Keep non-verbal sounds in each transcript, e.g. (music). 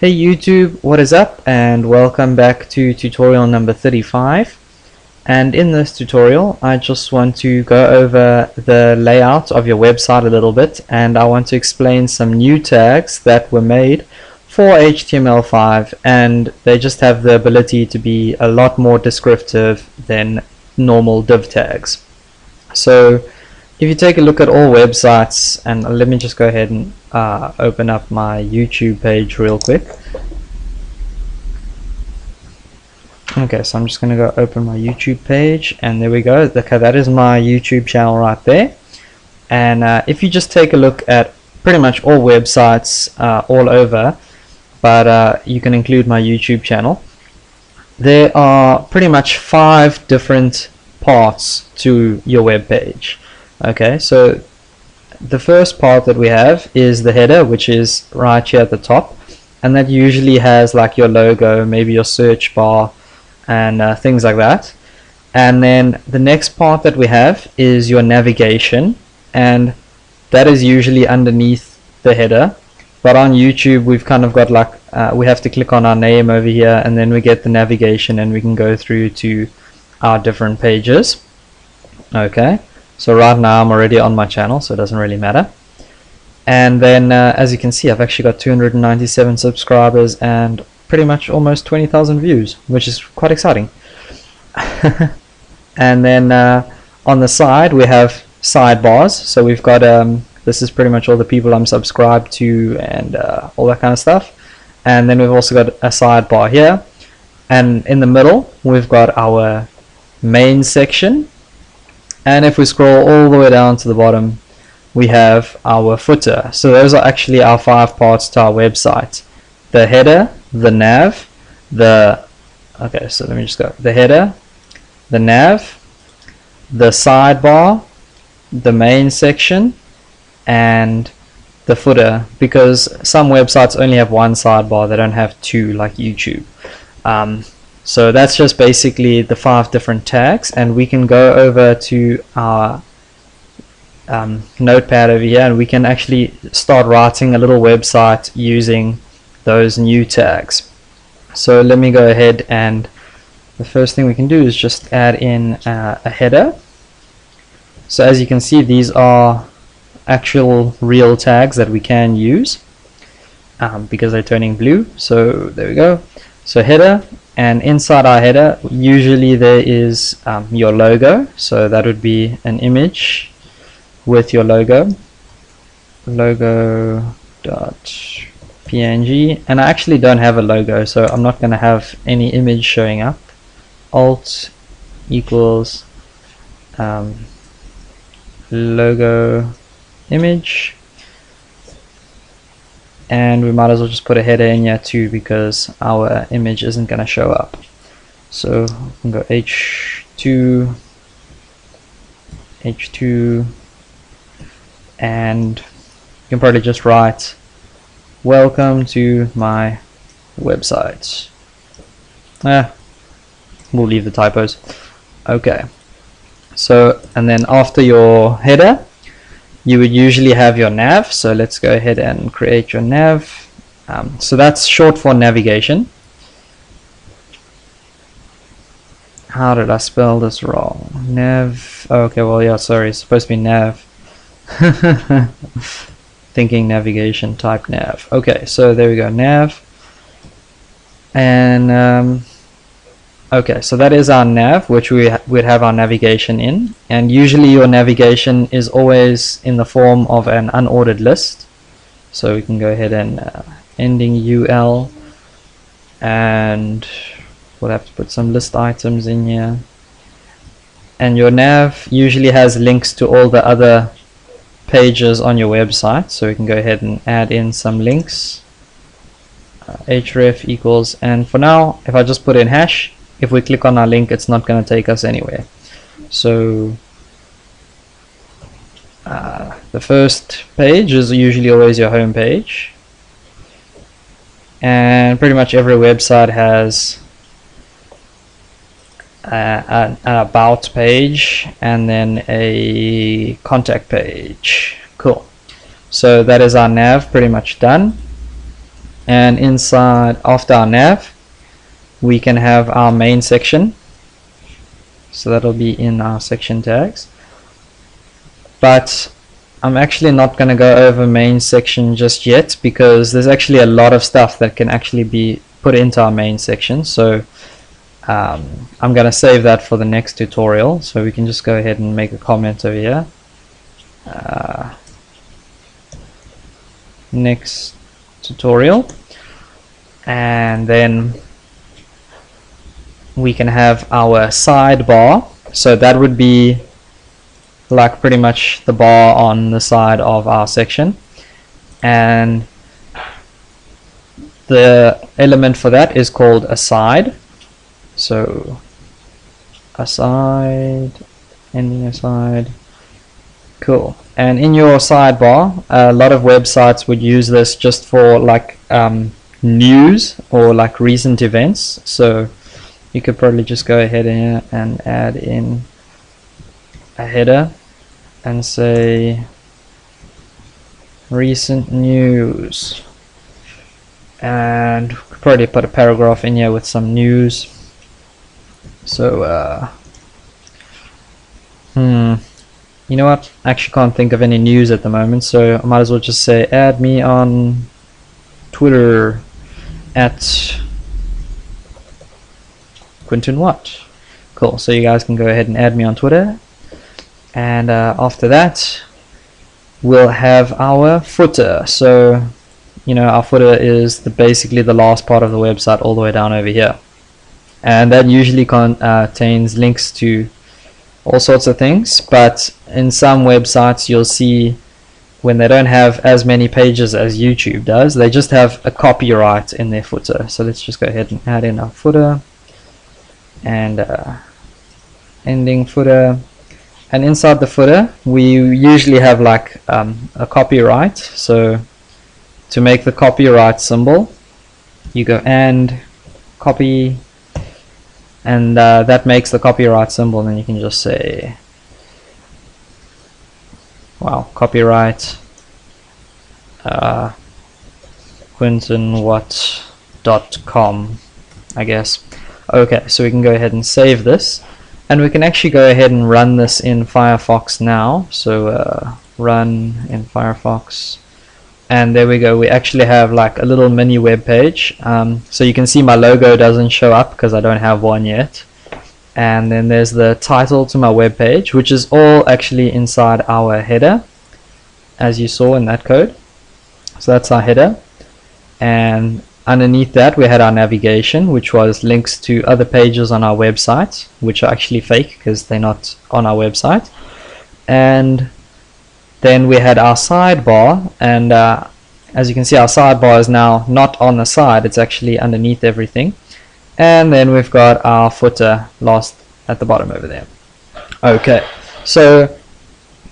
Hey YouTube, what is up and welcome back to tutorial number 35 and in this tutorial I just want to go over the layout of your website a little bit and I want to explain some new tags that were made for HTML5 and they just have the ability to be a lot more descriptive than normal div tags. So if you take a look at all websites and let me just go ahead and uh, open up my YouTube page real quick. Okay so I'm just gonna go open my YouTube page and there we go. Okay that is my YouTube channel right there. And uh, if you just take a look at pretty much all websites uh, all over but uh, you can include my YouTube channel there are pretty much five different parts to your web page. Okay so the first part that we have is the header which is right here at the top. And that usually has like your logo maybe your search bar and uh, things like that. And then the next part that we have is your navigation. And that is usually underneath the header. But on YouTube we've kind of got like uh, we have to click on our name over here and then we get the navigation and we can go through to our different pages. Okay so right now I'm already on my channel, so it doesn't really matter. And then uh, as you can see, I've actually got 297 subscribers and pretty much almost 20,000 views, which is quite exciting. (laughs) and then uh, on the side, we have sidebars. So we've got, um, this is pretty much all the people I'm subscribed to and uh, all that kind of stuff. And then we've also got a sidebar here. And in the middle, we've got our main section and if we scroll all the way down to the bottom we have our footer. So those are actually our five parts to our website. The header the nav the okay so let me just go. The header the nav the sidebar the main section and the footer. Because some websites only have one sidebar they don't have two like YouTube. Um, so that's just basically the five different tags and we can go over to our um, notepad over here and we can actually start writing a little website using those new tags. So let me go ahead and the first thing we can do is just add in uh, a header. So as you can see these are actual real tags that we can use um, because they're turning blue. So there we go. So header and inside our header usually there is um, your logo. So that would be an image with your logo. Logo png and I actually don't have a logo so I'm not going to have any image showing up. Alt equals um, logo image and we might as well just put a header in here too because our image isn't going to show up. So we can go h2 h2 and you can probably just write welcome to my website. Ah, we'll leave the typos. Okay. So and then after your header you would usually have your nav so let's go ahead and create your nav. Um, so that's short for navigation. How did I spell this wrong? Nav oh, okay well yeah sorry it's supposed to be nav. (laughs) Thinking navigation type nav. Okay so there we go nav. And um, Okay, so that is our nav, which we would have our navigation in. And usually your navigation is always in the form of an unordered list. So we can go ahead and uh, ending UL and we'll have to put some list items in here. And your nav usually has links to all the other pages on your website. So we can go ahead and add in some links. Uh, href equals, and for now, if I just put in hash, if we click on our link it's not going to take us anywhere. So uh, the first page is usually always your home page. And pretty much every website has uh, an, an about page and then a contact page. Cool. So that is our nav pretty much done. And inside after our nav we can have our main section. So that'll be in our section tags. But I'm actually not going to go over main section just yet because there's actually a lot of stuff that can actually be put into our main section. So um, I'm going to save that for the next tutorial. So we can just go ahead and make a comment over here. Uh, next tutorial. And then we can have our sidebar so that would be like pretty much the bar on the side of our section. And the element for that is called aside. So aside ending aside cool. And in your sidebar a lot of websites would use this just for like um, news or like recent events. So you could probably just go ahead and add in a header and say recent news. And probably put a paragraph in here with some news. So uh, hmm. You know what? I actually can't think of any news at the moment so I might as well just say add me on Twitter at Quentin Watt cool. So you guys can go ahead and add me on Twitter. And uh, after that we'll have our footer. So you know our footer is the basically the last part of the website all the way down over here. And that usually uh, contains links to all sorts of things but in some websites you'll see when they don't have as many pages as YouTube does they just have a copyright in their footer. So let's just go ahead and add in our footer and uh, ending footer. And inside the footer we usually have like um, a copyright. So to make the copyright symbol you go and copy. And uh, that makes the copyright symbol and you can just say wow copyright uh, quentinwatt.com I guess okay so we can go ahead and save this. And we can actually go ahead and run this in Firefox now. So uh, run in Firefox. And there we go. We actually have like a little mini web page. Um, so you can see my logo doesn't show up because I don't have one yet. And then there's the title to my web page which is all actually inside our header as you saw in that code. So that's our header. And Underneath that we had our navigation which was links to other pages on our website which are actually fake because they're not on our website. And then we had our sidebar and uh, as you can see our sidebar is now not on the side it's actually underneath everything. And then we've got our footer lost at the bottom over there. Okay so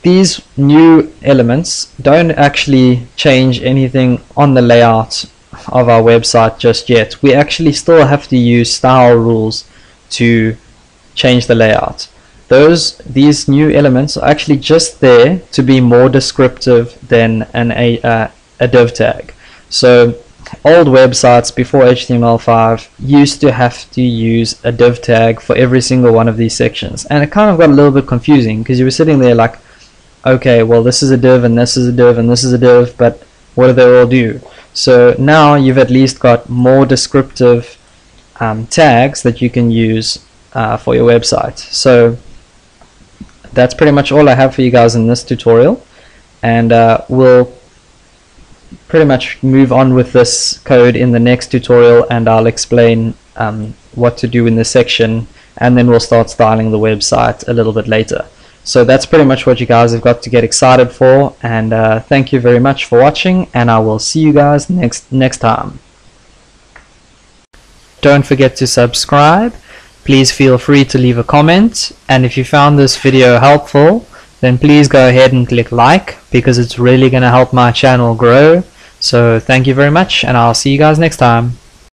these new elements don't actually change anything on the layout of our website just yet. We actually still have to use style rules to change the layout. Those these new elements are actually just there to be more descriptive than an a uh, a div tag. So old websites before HTML5 used to have to use a div tag for every single one of these sections and it kind of got a little bit confusing because you were sitting there like okay well this is a div and this is a div and this is a div but what do they all do so now you've at least got more descriptive um, tags that you can use uh, for your website. So that's pretty much all I have for you guys in this tutorial and uh, we'll pretty much move on with this code in the next tutorial and I'll explain um, what to do in this section and then we'll start styling the website a little bit later. So that's pretty much what you guys have got to get excited for and uh, thank you very much for watching and I will see you guys next next time. Don't forget to subscribe. Please feel free to leave a comment and if you found this video helpful then please go ahead and click like because it's really going to help my channel grow. So thank you very much and I'll see you guys next time.